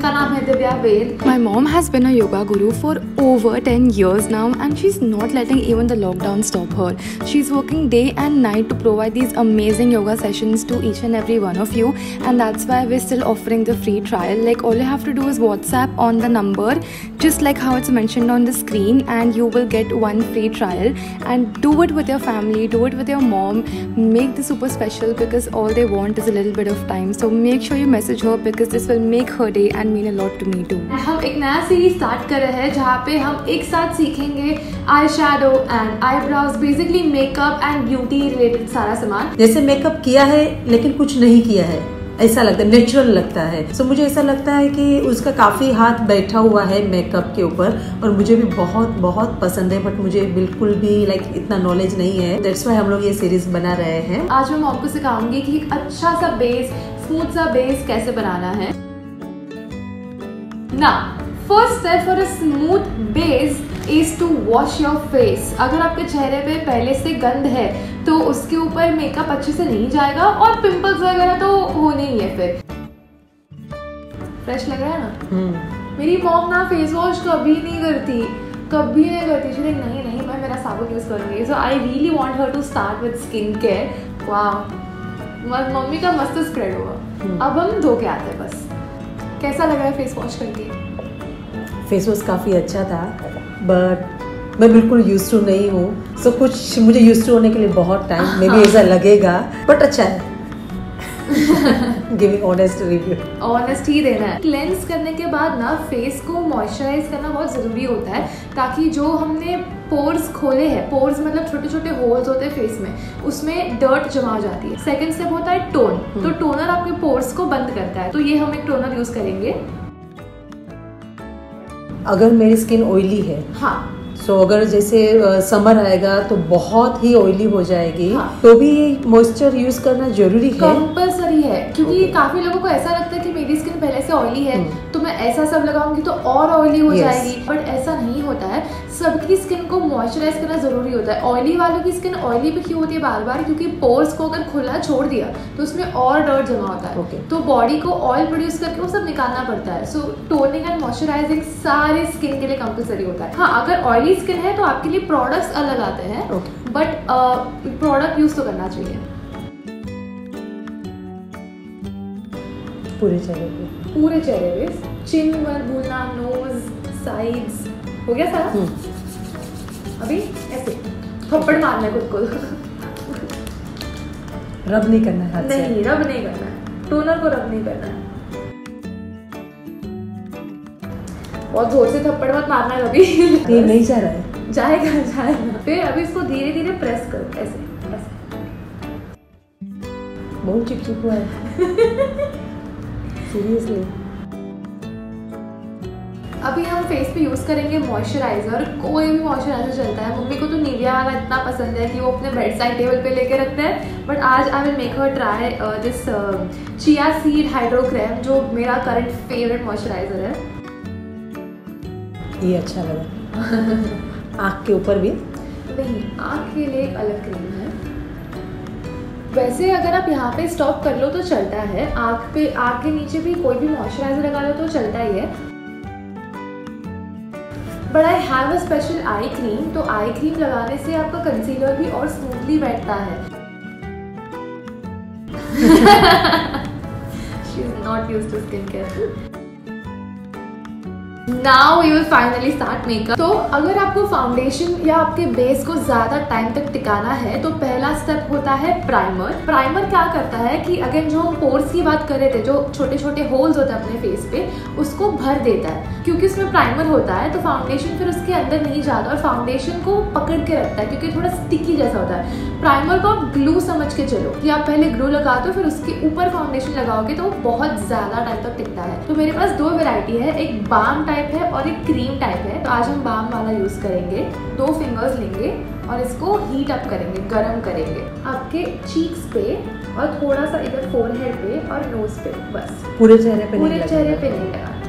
जिनका नाम है दिव्या वेद My mom has been a yoga guru for over 10 years now and she's not letting even the lockdown stop her. She's working day and night to provide these amazing yoga sessions to each and every one of you and that's why we're still offering the free trial. Like all you have to do is WhatsApp on the number just like how it's mentioned on the screen and you will get one free trial and do it with your family, do it with your mom. Make this super special because all they want is a little bit of time. So make sure you message her because this will make her day and mean a lot to me too. हम एक नया series start कर रहे हैं जहाँ पे हम एक साथ सीखेंगे eye shadow and eyebrows basically makeup and beauty related सारा सामान जैसे मेकअप किया है लेकिन कुछ नहीं किया है ऐसा लगता है नेचुरल लगता है। सो so, मुझे ऐसा लगता है कि उसका काफ़ी हाथ बैठा हुआ है मेकअप के ऊपर और मुझे भी बहुत बहुत पसंद है बट मुझे बिल्कुल भी लाइक इतना नॉलेज नहीं है। दैट्स वाई हम लोग ये सीरीज़ बना रहे हैं। आज मैं आपको सिखाऊँगी कि एक अच्छा सा बेस स्मूथ सा बेस कैसे बनाना है। ना first step for a smooth base wash your face अगर आपके चेहरे पे पहले से गंद है तो उसके ऊपर मेकअप अच्छे से नहीं जाएगा और पिंपल्स वगैरह तो होने ही है फिर। फ्रेश लग रहा है ना? हम्म, मेरी मॉम ना फेस वॉश कभी नहीं करती। कभी नहीं करती। शी नहीं नहीं मैं मेरा साबुन यूज़ करूँगी। So I really want her to start with skin care वाह मम्मी का मस्त स्प्रेड होगा अब हम धो के आते हैं बस। कैसा लग रहा है फेस वॉश करके? फेस वॉश काफ़ी अच्छा था बट मैं बिल्कुल यूज़ टू नहीं हूँ। सो so, कुछ मुझे यूज़ टू होने के लिए बहुत टाइम मे बी ऐसा लगेगा बट अच्छा है। गिविंग ऑनेस्ट रिव्यू ऑनेस्ट ही देना है। क्लेंस करने के बाद ना फेस को मॉइस्चराइज करना बहुत ज़रूरी होता है ताकि जो हमने पोर्स खोले हैं पोर्स मतलब छोटे छोटे होल्स होते हैं फेस में उसमें डर्ट जमा हो जाती है। सेकंड स्टेप होता है टोन तो टोनर आपके पोर्स को बंद करता है। तो ये हम एक टोनर यूज़ करेंगे। अगर मेरी स्किन ऑयली है हाँ। सो so, अगर जैसे समर आएगा तो बहुत ही ऑयली हो जाएगी हाँ। तो भी मॉइस्चर यूज़ करना ज़रूरी है कंपलसरी है क्योंकि Okay. काफ़ी लोगों को ऐसा लगता है कि मेरी स्किन पहले से ऑयली है हम्म। तो मैं ऐसा सब लगाऊँगी तो और ऑयली हो Yes. जाएगी बट ऐसा नहीं होता है। सबकी स्किन को मॉइस्चराइज करना ज़रूरी होता है। ऑयली वालों की स्किन ऑयली भी क्यों होती है बार बार क्योंकि पोर्स को अगर खुला छोड़ दिया तो उसमें और डर्ट जमा होता है। Okay. तो बॉडी को ऑयल प्रोड्यूस करके वो सब निकालना पड़ता है। सो टोनिंग एंड मॉइस्चराइजिंग सारे स्किन के लिए कंपलसरी होता है। हाँ अगर ऑयली स्किन है तो आपके लिए प्रोडक्ट्स अलग आते हैं। बट प्रोडक्ट यूज़ तो करना चाहिए। पूरे चेहरे पे। पूरे चेहरे पे। चिन मत भूलना नोज़ साइड्स हो गया सारा? हम्म। अभी ऐसे। थप्पड़ मारना है खुद को। रब नहीं करना है नहीं रब नहीं करना है। टोनर को रब नहीं करना है। बहुत ज़ोर से थप्पड़ मत मारना है कभी ये नहीं जा रहा है। जाएगा जाएगा। फिर अभी इसको धीरे धीरे प्रेस करो। ऐसे ऐसे। बहुत चिपचिप हुआ है। सीरियसली अभी हम फेस पे यूज़ करेंगे मॉइस्चराइजर कोई भी मॉइस्चराइजर चलता है। मम्मी को तो निविया वाला इतना पसंद है कि वो अपने बेड साइड टेबल पे लेके रखते हैं। बट आज I will make her try this chia seed hydro creme जो मेरा करंट फेवरेट मॉइस्चराइजर है। ये अच्छा लगा। आँख के ऊपर भी? नहीं आँख के लिए एक अलग क्रीम है। वैसे अगर आप यहाँ पे स्टॉप कर लो तो चलता है। आँख पे, आँख के नीचे भी कोई भी मॉइस्चराइजर लगा लो तो चलता ही है। But I have a special eye cream तो आई क्रीम लगाने से आपका कंसीलर भी और स्मूथली बैठता है। Is not used to skin care now you will finally start makeup तो अगर आपको फाउंडेशन या आपके बेस को ज़्यादा टाइम तक टिकाना है तो पहला स्टेप होता है प्राइमर प्राइमर क्या करता है कि अगर जो हम पोर्स की बात कर रहे थे, जो छोटे छोटे होल्स होते हैं अपने फेस पे, उसको भर देता है। क्योंकि उसमें प्राइमर होता है तो फाउंडेशन फिर उसके अंदर नहीं जाता और फाउंडेशन को पकड़ के रखता है, क्योंकि थोड़ा स्टिकी जैसा होता है। प्राइमर को आप ग्लू समझ के चलो कि आप पहले ग्लू लगा दो, फिर उसके ऊपर फाउंडेशन लगाओगे तो वो बहुत ज़्यादा टाइम तक टिकता है। तो मेरे पास दो वेराइटी है, एक बाम टाइप है और एक क्रीम टाइप है। तो आज हम बाम वाला यूज़ करेंगे। दो फिंगर्स लेंगे और इसको हीट अप करेंगे गर्म करेंगे। आपके चीक्स पे और थोड़ा सा इधर फोरहेड पे और नोज़ पे बस। पूरे चेहरे पे पूरे चेहरे पे नहीं लगा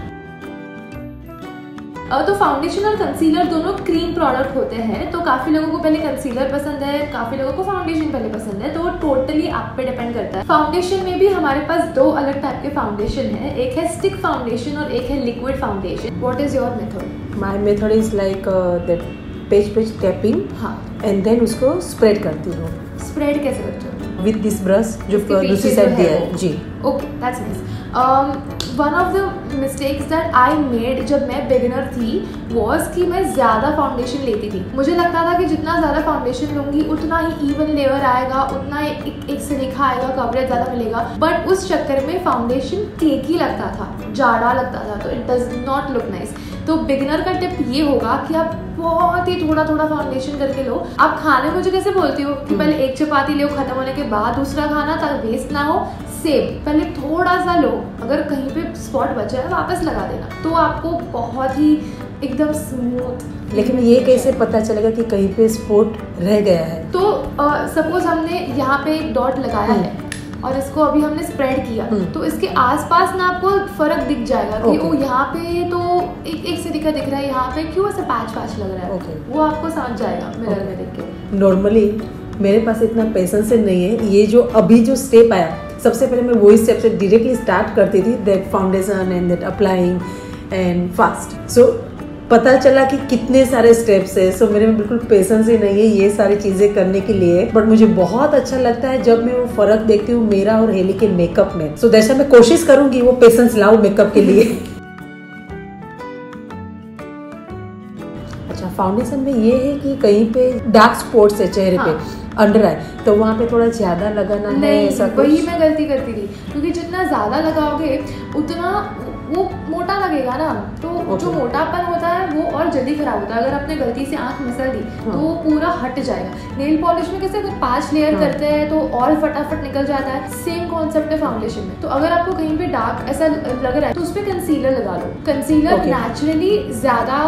तो फाउंडेशन और कंसीलर दोनों क्रीम प्रोडक्ट होते हैं तो काफ़ी लोगों को पहले कंसीलर पसंद है काफ़ी लोगों को फाउंडेशन पहले पसंद है तो वो टोटली आप पे डिपेंड करता है। फाउंडेशन में भी हमारे पास दो अलग टाइप के फाउंडेशन है एक है स्टिक फाउंडेशन और एक है liquid foundation what is your method my method is like that page page tapping हाँ। एंड देन उसको स्प्रेड करती हूँ। स्प्रेड कैसे करते हो? विथ दिस ब्रश जो दूसरी साइड दिया है जी। Okay that's nice one of the mistakes that I made जब मैं बिगिनर थी वॉज़ कि मैं ज़्यादा फाउंडेशन लेती थी। मुझे लगता था कि जितना ज़्यादा फाउंडेशन लूँगी उतना ही इवन लेयर आएगा उतना ही एक, एक से लिखा आएगा कवरेज ज़्यादा मिलेगा। बट उस चक्कर में फाउंडेशन केकी लगता था जाड़ा लगता था तो it does not look nice तो बिगिनर का टिप ये होगा कि आप बहुत ही थोड़ा थोड़ा फाउंडेशन करके लो। आप खाने मुझे कैसे बोलती हो कि पहले एक चपाती लो खत्म होने के बाद दूसरा खाना ताकि वेस्ट ना हो सेम पहले थोड़ा सा लो। अगर कहीं पे स्पॉट बचा है वापस लगा देना। तो आपको बहुत ही एकदम स्मूथ लेकिन ये कैसे पता चलेगा कि कहीं पे स्पॉट रह गया है? तो सपोज़ हमने यहाँ पे एक डॉट लगाया हम्म। है और इसको अभी हमने स्प्रेड किया हम्म। तो इसके आसपास ना आपको फ़र्क दिख जाएगा कि. ओ यहाँ पे तो एक एक से दिखा दिख रहा है यहाँ पे क्यों ऐसा पैच पैच लग रहा है? वो आपको समझ जाएगा मिरर में देख के। नॉर्मली मेरे पास इतना पेशेंस नहीं है। ये जो अभी जो स्टेप आया सबसे पहले मैं वही स्टेप से डायरेक्टली स्टार्ट करती थी that foundation and that applying and fast so पता चला कि कितने सारे स्टेप्स है सो so, मेरे में बिल्कुल पेशेंस ही नहीं है ये सारी चीज़ें करने के लिए। बट मुझे बहुत अच्छा लगता है जब मैं वो फ़र्क देखती हूँ मेरा और हेली के मेकअप में। सो so, जैसा मैं कोशिश करूँगी वो पेशेंस लाऊं मेकअप के लिए। अच्छा फाउंडेशन में ये है कि कहीं पे डार्क स्पॉट्स है चेहरे हाँ। पे अंडर आए तो वहाँ पे थोड़ा ज़्यादा लगाना है नहीं ऐसा वही मैं गलती करती थी क्योंकि जितना ज़्यादा लगाओगे उतना वो मोटा लगेगा ना तो Okay. जो मोटापन होता है वो और जल्दी खराब होता है अगर आपने गलती से आँख मसल दी हाँ. तो। वो पूरा हट जाएगा नेल पॉलिश में कैसे अगर पाँच लेयर हाँ। करते हैं तो और फटाफट निकल जाता है सेम कॉन्सेप्ट है फाउंडेशन में तो अगर आपको कहीं पे डार्क ऐसा लग रहा है तो उस पर कंसीलर लगा लो कंसीलर Okay. नेचुरली ज़्यादा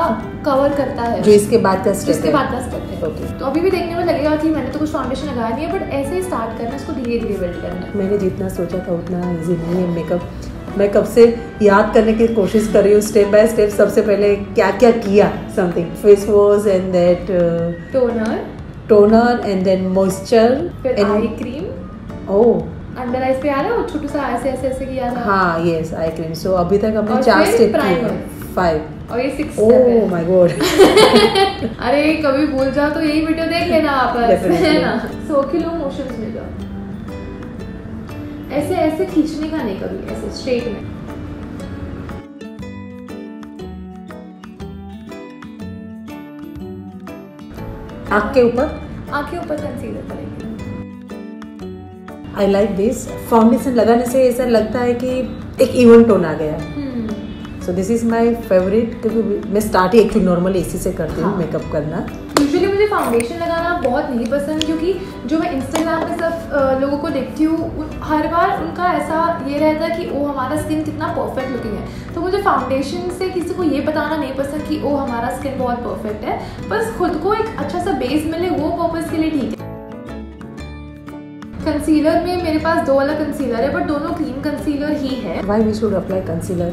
कवर करता है जो इसके बाद का स्टेप इसके बाद का स्टेप है Okay. तो अभी भी देखने में लगेगा कि मैंने तो कुछ फाउंडेशन लगाया नहीं है बट ऐसे ही स्टार्ट करना इसको धीरे धीरे बिल्ड करना। मैंने जितना सोचा था उतना इजी नहीं है मेकअप मैं कब से याद करने की कोशिश कर रही हूँ स्टेप बाय स्टेप सबसे पहले क्या क्या? किया something face wash and that toner toner and then moisture फिर eye cream oh under eyes पे आ रहा है छोटू सा ऐसे ऐसे ऐसे किया था? हाँ यस आई क्रीम सो अभी तक हमने चार स्टेप किए फाइव और ये सिक्स ओह माय गॉड अरे कभी भूल जाओ तो यही वीडियो देख लेना Definitely. है ना सर्कुलर मोशंस में जाओ। ऐसे ऐसे खींचने का नहीं कभी ऐसे स्ट्रेट में। आँख के ऊपर? आँखें ऊपर कंसीलर करेंगे। आई लाइक दिस फाउंडेशन लगाने से ऐसा लगता है कि एक इवन टोन आ गया। हम्म so this is my favourite क्योंकि मैं स्टार्ट ही एक्चुअली नॉर्मली इसी से करती हूँ हाँ। मेकअप करना। यूजुअली मुझे फाउंडेशन लगाना बहुत नहीं पसंद क्योंकि जो मैं इंस्टाग्राम पे सब लोगों को देखती हूँ हर बार उनका ऐसा ये रहता है कि ओ हमारा स्किन कितना परफेक्ट लुकिंग है। तो मुझे फाउंडेशन से किसी को ये बताना नहीं पसंद कि ओ हमारा स्किन बहुत परफेक्ट है। बस खुद को एक अच्छा सा बेस मिले वो पर्पज़ के लिए ठीक है। कंसीलर में मेरे पास दो अलग कंसीलर है बट दोनों क्रीम कंसीलर ही है। Why we should apply concealer?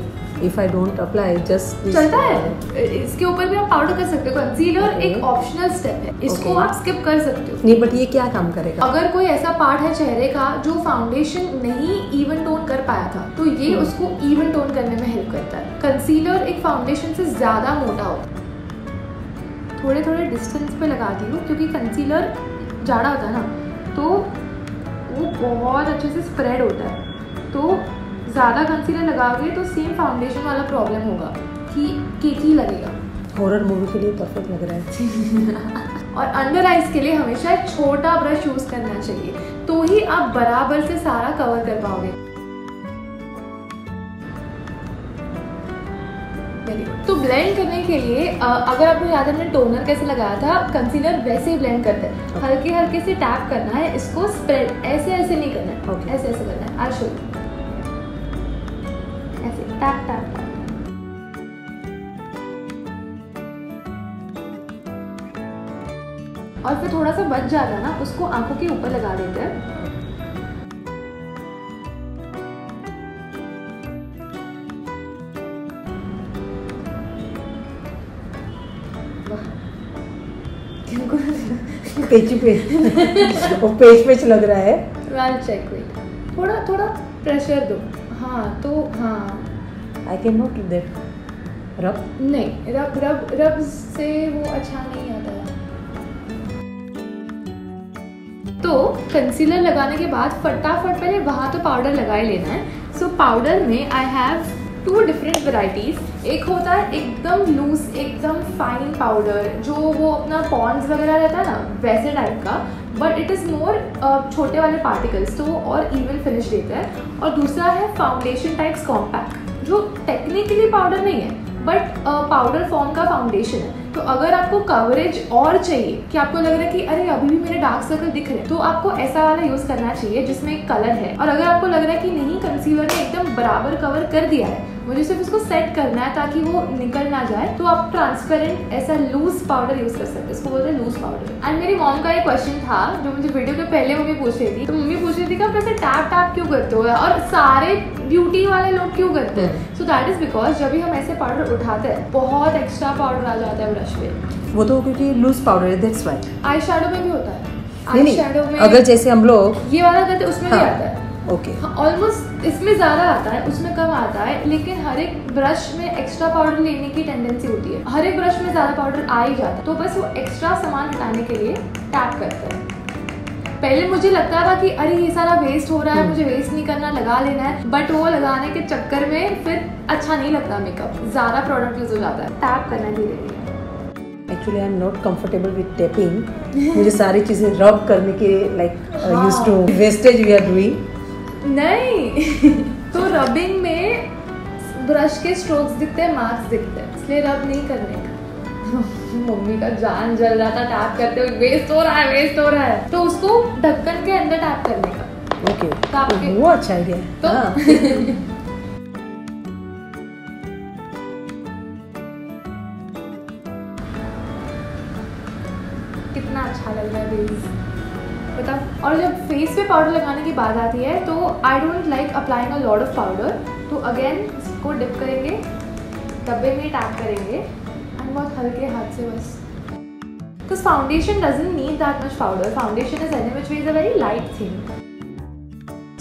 If i don't apply just चलता है। इसके ऊपर भी आप पाउडर कर सकते हो। Concealer Okay. एक ऑप्शनल स्टेप है। इसको Okay. आप स्किप कर सकते हो। नहीं बट ये क्या काम करेगा? अगर कोई ऐसा पार्ट है चेहरे का जो फाउंडेशन नहीं इवन टोन कर पाया था तो ये Hmm. उसको इवन टोन करने में हेल्प करता है। कंसीलर एक फाउंडेशन से ज़्यादा मोटा होता है। थोड़े थोड़े डिस्टेंस पे लगाती हूँ क्योंकि कंसीलर जाड़ा होता है ना तो वो बहुत अच्छे से स्प्रेड होता है। तो ज़्यादा कंसीलर लगाओगे तो सेम फाउंडेशन वाला प्रॉब्लम होगा कि केकी लगेगा। हॉरर मूवी के लिए परफेक्ट लग रहा है। और अंडर आइज़ के लिए हमेशा एक छोटा ब्रश यूज़ करना चाहिए। तो ही आप बराबर से सारा कवर कर पाओगे। Good. तो ब्लेंड करने के लिए अगर आपको याद है मैंने टोनर कैसे लगाया था कंसीलर वैसे ही ब्लेंड करते हैं। हल्के हल्के से टैप करना है इसको स्प्रेड ऐसे ऐसे नहीं करना है। Okay. ऐसे ऐसे करना है आई शो ऐसे टैप टैप टैप और फिर थोड़ा सा बच जाता है ना उसको आँखों के ऊपर लगा देते हैं। पेची पे वो पेच पेच लग रहा है। वेल चेक वेट थोड़ा थोड़ा प्रेशर दो। हाँ तो हाँ। I can not do that रब। नहीं रब रब रब से वो अच्छा नहीं आता है। तो कंसीलर लगाने के बाद फटाफट पहले वहाँ तो पाउडर लगा ही लेना है। सो so, पाउडर में I have two different varieties एक होता है एकदम लूज एकदम फाइन पाउडर जो वो अपना पॉन्ड्स वगैरह रहता है ना, वैसे टाइप का बट इट इज़ मोर छोटे वाले पार्टिकल्स तो और इवन फिनिश देता है। और दूसरा है फाउंडेशन टाइप्स कॉम्पैक्ट जो टेक्निकली पाउडर नहीं है बट पाउडर फॉर्म का फाउंडेशन है। तो अगर आपको कवरेज और चाहिए, कि आपको लग रहा है कि, अरे, अभी भी मेरे डार्क सर्कल दिख रहे हैं तो आपको ऐसा वाला यूज़ करना चाहिए, जिसमें एक कलर है। और अगर आपको लग रहा है कि, नहीं कंसीलर ने एकदम बराबर कवर कर दिया है मुझे सिर्फ़ उसको सेट करना है ताकि वो निकल ना जाए। तो आप ट्रांसपेरेंट ऐसा लूज पाउडर यूज़ कर सकते हैं। इसको बोलते हैं लूज पाउडर एंड मेरी मॉम का एक क्वेश्चन था जो मुझे वीडियो के पहले मम्मी पूछ रही थी। तो मम्मी पूछ रही थी कि आप ऐसे टैप टैप क्यों करते हो? और सारे ब्यूटी वाले लोग क्यों करते हैं? सो दैट इज़ बिकॉज़ जब भी हम ऐसे पाउडर उठाते हैं बहुत एक्स्ट्रा पाउडर आ जाता है ब्रश पे। वो तो क्योंकि लूज पाउडर है दैट्स व्हाई आई शेडो में भी होता है। नहीं नहीं अगर जैसे हम लोग ये वाला करते उसमें भी हाँ। आता है। ओके ऑलमोस्ट इसमें ज़्यादा आता है उसमें कम आता है लेकिन हर एक ब्रश में एक्स्ट्रा पाउडर लेने की टेंडेंसी होती है। हर एक ब्रश में ज़्यादा पाउडर आ ही जाता है। तो बस वो एक्स्ट्रा सामान हटाने के लिए टैप करते हैं। पहले मुझे लगता था कि अरे ये सारा वेस्ट हो रहा है मुझे वेस्ट नहीं करना लगा लेना है। बट वो लगाने के चक्कर में फिर अच्छा नहीं लगता मेकअप ज़्यादा प्रोडक्ट यूज़ हो जाता है। टैप करना धीरे धीरे actually I am not comfortable with taping मुझे सारी चीज़ें रब करने के like use to wastage we are doing नहीं। तो रबिंग में ब्रश के स्ट्रोक्स दिखते हैं मार्क्स दिखते हैं इसलिए रब नहीं करने का। मम्मी का जान जल रहा था टैप करते हुए वेस्ट हो रहा है वेस्ट हो रहा है। तो उसको ढक्कन के अंदर टैप करने का। Okay okay. तो आपके- वो अच्छा आइडिया है। तो और जब फेस पे पाउडर लगाने की बात आती है तो I don't like applying a load of powder तो अगेन इसको डिप करेंगे, डब्बे में टैप करेंगे एंड बहुत हल्के हाथ से बस। Because foundation doesn't need that much powder foundation is any which ways a very light thing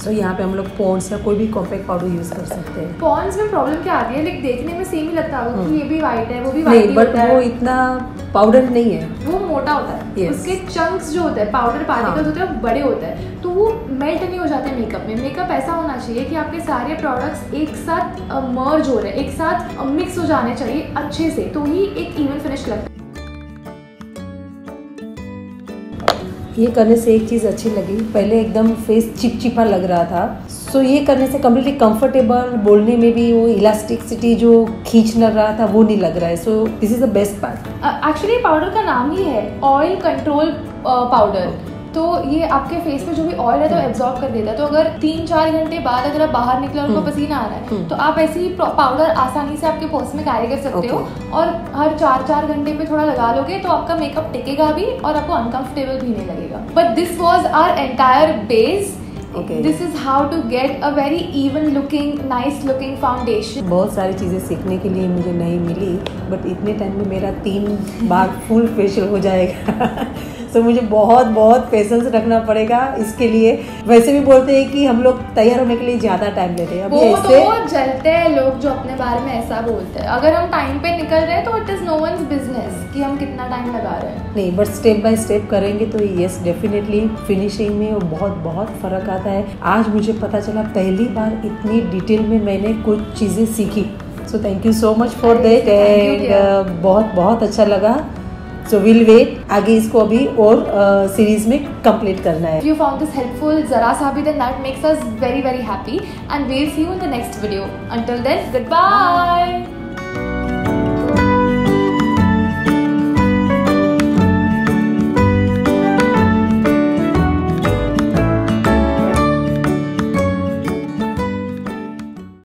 so so, यहाँ पे हम लोग पॉन्ड्स या कोई भी कॉम्पैक्ट पाउडर यूज़ कर सकते हैं। पॉन्स में प्रॉब्लम क्या आती है? लाइक देखने में सेम ही लगता होगा कि ये भी वाइट है वो भी वाइट नहीं बट वो है। इतना पाउडर नहीं है। वो मोटा होता है। Yes. उसके चंक्स जो होते हैं पाउडर पार्टिकल्स हाँ. होते हैं वो बड़े होते हैं। तो वो मेल्ट नहीं हो जाते मेकअप में। मेकअप ऐसा होना चाहिए कि आपके सारे प्रोडक्ट्स एक साथ मर्ज हो रहे हैं। एक साथ मिक्स हो जाने चाहिए अच्छे से। तो ही एक इवन फिनिश लगता है। ये करने से एक चीज़ अच्छी लगी। पहले एकदम फेस चिपचिपा लग रहा था। सो ये करने से कम्प्लीटली कंफर्टेबल बोलने में भी वो इलास्टिकसिटी जो खींच न रहा था वो नहीं लग रहा है। So this is the best part actually powder का नाम ही है ऑयल कंट्रोल पाउडर तो ये आपके फेस पे जो भी ऑयल है तो एब्जॉर्ब कर देता है। तो अगर तीन चार घंटे बाद अगर आप बाहर निकले और आपको हम्म। पसीना आ रहा है हम्म। तो आप ऐसे ही पाउडर आसानी से आपके पर्स में कैरी कर सकते हो। और हर चार चार घंटे पे थोड़ा लगा लोगे तो आपका मेकअप टिकेगा भी और आपको अनकंफर्टेबल भी नहीं लगेगा। But this was our entire base Okay. This is how to get a very even looking nice looking foundation बहुत सारी चीज़ें सीखने के लिए मुझे नहीं मिली बट इतने टाइम में मेरा तीन बार फुल फेशियल हो जाएगा। सो मुझे बहुत बहुत पेशेंस रखना पड़ेगा इसके लिए। वैसे भी बोलते हैं कि हम लोग तैयार होने के लिए ज़्यादा टाइम लेते हैं। वो ऐसे तो जलते हैं लोग जो अपने बारे में ऐसा बोलते हैं। अगर हम टाइम पे निकल रहे हैं तो it is no one business कि हम कितना टाइम लगा रहे हैं। नहीं बट स्टेप बाय स्टेप करेंगे तो यस डेफिनेटली फिनिशिंग में बहुत बहुत फ़र्क आता है आज मुझे पता चला पहली बार इतनी डिटेल में मैंने कुछ चीज़ें सीखी so thank you so much for that and. बहुत बहुत अच्छा लगा सो विल वेट आगे इसको अभी और सीरीज़ में कंप्लीट करना है If you found this helpful, zara sa bhi, then that makes us very very happy. And we'll see you in the next video. Until then, goodbye.